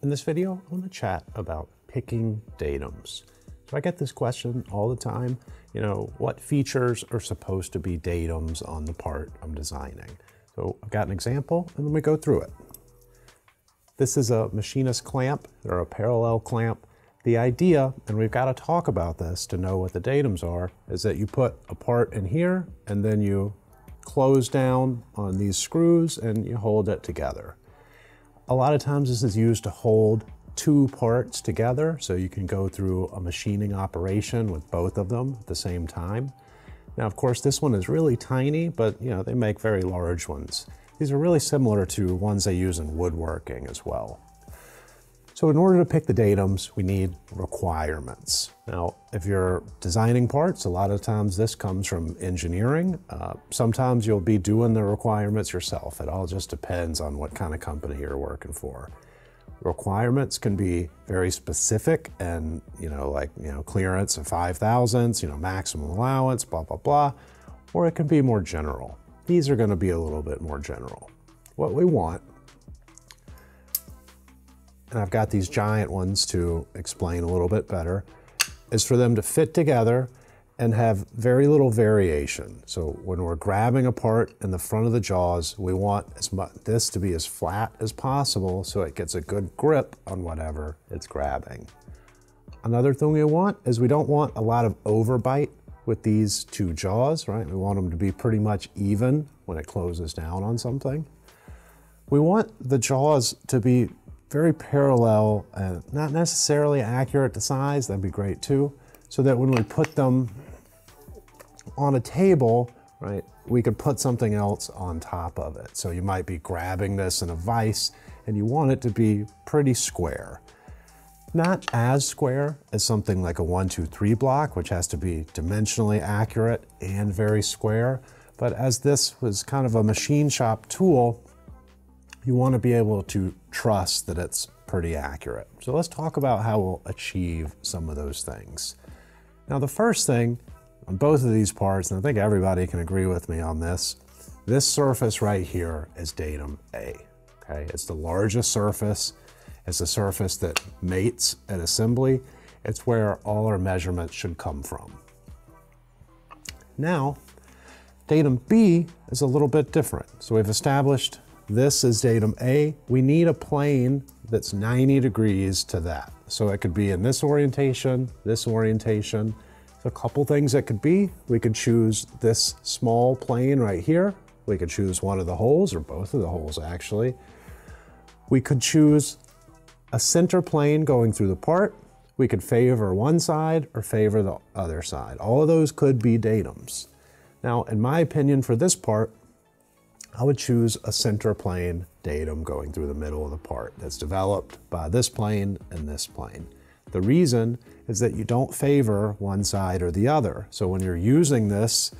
In this video, I want to chat about picking datums. So I get this question all the time, you know, what features are supposed to be datums on the part I'm designing? So I've got an example and then we go through it. This is a machinist clamp or a parallel clamp. The idea, and we've got to talk about this to know what the datums are, is that you put a part in here and then you close down on these screws and you hold it together. A lot of times this is used to hold two parts together so you can go through a machining operation with both of them at the same time. Now of course this one is really tiny but you know they make very large ones. These are really similar to ones they use in woodworking as well. So in order to pick the datums, we need requirements. Now, if you're designing parts, a lot of times this comes from engineering. Uh, sometimes you'll be doing the requirements yourself. It all just depends on what kind of company you're working for. Requirements can be very specific and, you know, like, you know, clearance of five thousandths, you know, maximum allowance, blah, blah, blah, or it can be more general. These are gonna be a little bit more general. What we want and I've got these giant ones to explain a little bit better, is for them to fit together and have very little variation. So when we're grabbing a part in the front of the jaws, we want this to be as flat as possible so it gets a good grip on whatever it's grabbing. Another thing we want is we don't want a lot of overbite with these two jaws, right? We want them to be pretty much even when it closes down on something. We want the jaws to be very parallel and not necessarily accurate to size, that'd be great too, so that when we put them on a table, right, we could put something else on top of it. So you might be grabbing this in a vise and you want it to be pretty square. Not as square as something like a one, two, three block, which has to be dimensionally accurate and very square. But as this was kind of a machine shop tool, you want to be able to trust that it's pretty accurate. So let's talk about how we'll achieve some of those things. Now the first thing on both of these parts, and I think everybody can agree with me on this, this surface right here is datum A. Okay, it's the largest surface. It's the surface that mates at assembly. It's where all our measurements should come from. Now, datum B is a little bit different. So we've established this is datum A. We need a plane that's 90 degrees to that. So it could be in this orientation, this orientation. A couple things that could be. We could choose this small plane right here. We could choose one of the holes, or both of the holes actually. We could choose a center plane going through the part. We could favor one side or favor the other side. All of those could be datums. Now, in my opinion, for this part, I would choose a center plane datum going through the middle of the part that's developed by this plane and this plane. The reason is that you don't favor one side or the other. So when you're using this,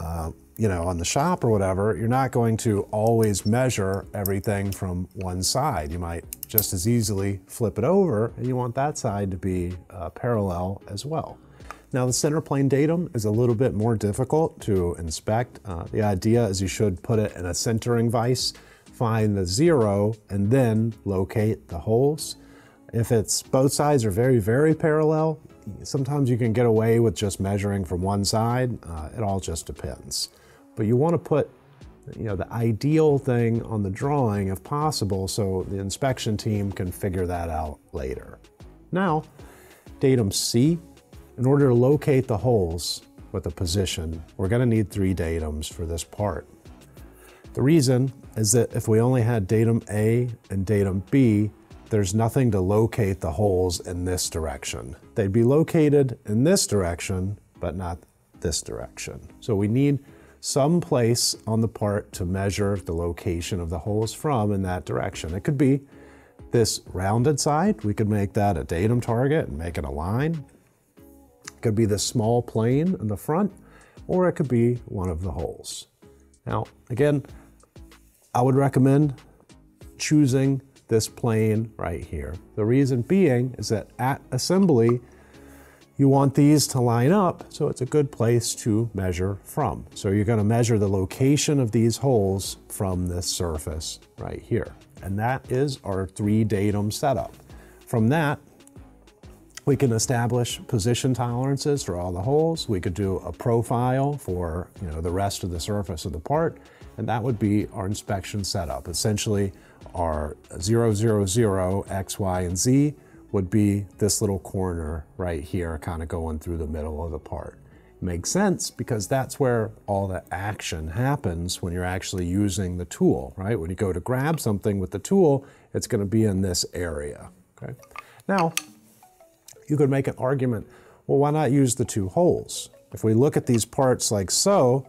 uh, you know, on the shop or whatever, you're not going to always measure everything from one side. You might just as easily flip it over and you want that side to be uh, parallel as well. Now the center plane datum is a little bit more difficult to inspect. Uh, the idea is you should put it in a centering vise, find the zero, and then locate the holes. If it's both sides are very, very parallel, sometimes you can get away with just measuring from one side. Uh, it all just depends. But you want to put you know, the ideal thing on the drawing if possible so the inspection team can figure that out later. Now, datum C in order to locate the holes with the position, we're gonna need three datums for this part. The reason is that if we only had datum A and datum B, there's nothing to locate the holes in this direction. They'd be located in this direction, but not this direction. So we need some place on the part to measure the location of the holes from in that direction. It could be this rounded side. We could make that a datum target and make it a line. It could be the small plane in the front, or it could be one of the holes. Now, again, I would recommend choosing this plane right here. The reason being is that at assembly, you want these to line up, so it's a good place to measure from. So you're gonna measure the location of these holes from this surface right here. And that is our three datum setup. From that, we can establish position tolerances for all the holes. We could do a profile for you know, the rest of the surface of the part, and that would be our inspection setup. Essentially, our 000, X, Y, and Z would be this little corner right here, kind of going through the middle of the part. Makes sense because that's where all the action happens when you're actually using the tool, right? When you go to grab something with the tool, it's gonna be in this area, okay? Now, you could make an argument, well, why not use the two holes? If we look at these parts like so,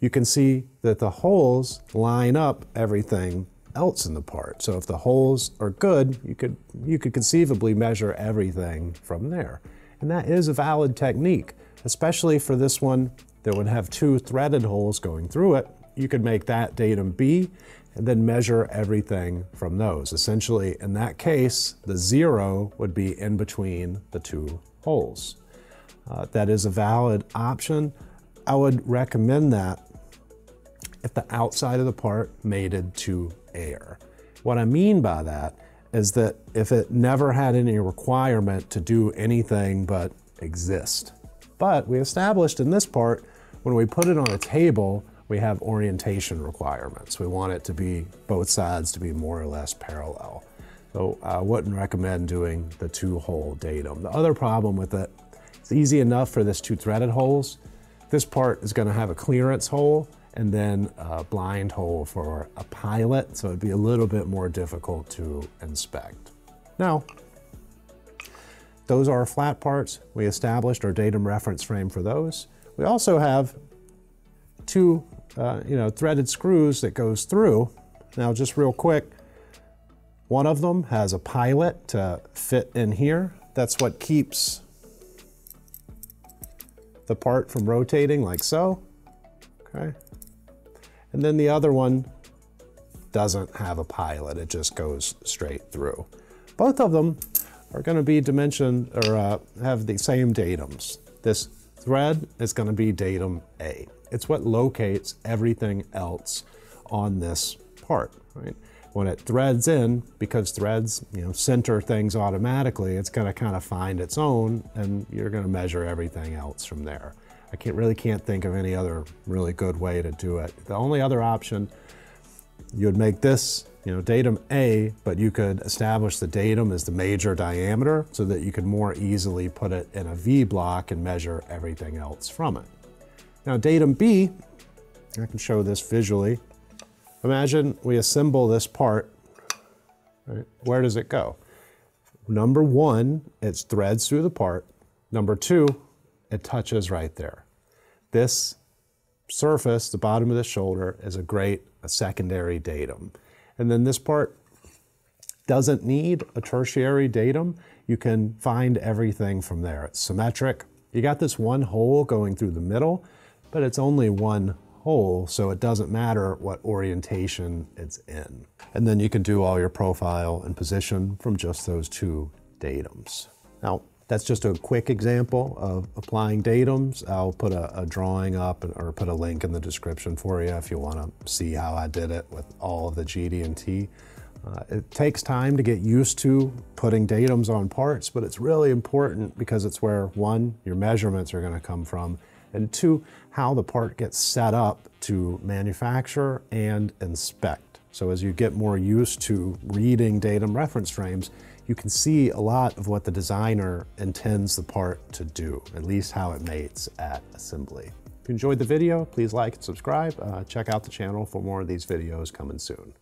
you can see that the holes line up everything else in the part. So if the holes are good, you could, you could conceivably measure everything from there. And that is a valid technique, especially for this one that would have two threaded holes going through it. You could make that datum B and then measure everything from those. Essentially, in that case, the zero would be in between the two holes. Uh, that is a valid option. I would recommend that if the outside of the part mated to air. What I mean by that is that if it never had any requirement to do anything but exist. But we established in this part, when we put it on a table, we have orientation requirements. We want it to be, both sides to be more or less parallel. So I wouldn't recommend doing the two hole datum. The other problem with it, it's easy enough for this two threaded holes. This part is gonna have a clearance hole and then a blind hole for a pilot, so it'd be a little bit more difficult to inspect. Now, those are flat parts. We established our datum reference frame for those. We also have two uh, you know, threaded screws that goes through. Now, just real quick, one of them has a pilot to fit in here. That's what keeps the part from rotating like so, okay? And then the other one doesn't have a pilot, it just goes straight through. Both of them are gonna be dimension, or uh, have the same datums. This thread is gonna be datum A. It's what locates everything else on this part, right? When it threads in, because threads you know, center things automatically, it's gonna kind of find its own and you're gonna measure everything else from there. I can't, really can't think of any other really good way to do it. The only other option, you would make this you know, datum A, but you could establish the datum as the major diameter so that you could more easily put it in a V block and measure everything else from it. Now datum B, I can show this visually. Imagine we assemble this part, right? where does it go? Number one, it threads through the part. Number two, it touches right there. This surface, the bottom of the shoulder, is a great a secondary datum. And then this part doesn't need a tertiary datum. You can find everything from there. It's symmetric. You got this one hole going through the middle, but it's only one hole, so it doesn't matter what orientation it's in. And then you can do all your profile and position from just those two datums. Now, that's just a quick example of applying datums. I'll put a, a drawing up or put a link in the description for you if you want to see how I did it with all of the GD&T. Uh, it takes time to get used to putting datums on parts, but it's really important because it's where, one, your measurements are going to come from, and two, how the part gets set up to manufacture and inspect. So as you get more used to reading datum reference frames, you can see a lot of what the designer intends the part to do, at least how it mates at assembly. If you enjoyed the video, please like and subscribe. Uh, check out the channel for more of these videos coming soon.